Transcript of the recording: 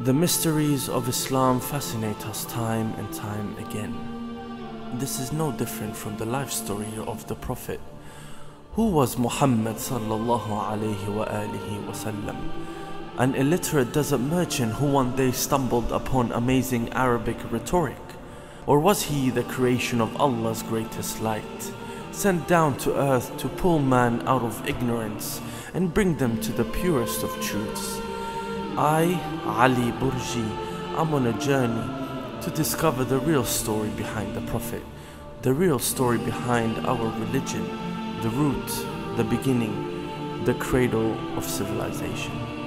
The mysteries of Islam fascinate us time and time again. This is no different from the life story of the Prophet. Who was Muhammad sallallahu alayhi wa alihi wasallam? An illiterate desert merchant who one day stumbled upon amazing Arabic rhetoric? Or was he the creation of Allah's greatest light, sent down to earth to pull man out of ignorance and bring them to the purest of truths? I, Ali Bourji, am on a journey to discover the real story behind the Prophet, the real story behind our religion, the root, the beginning, the cradle of civilization.